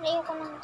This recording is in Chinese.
没有功能。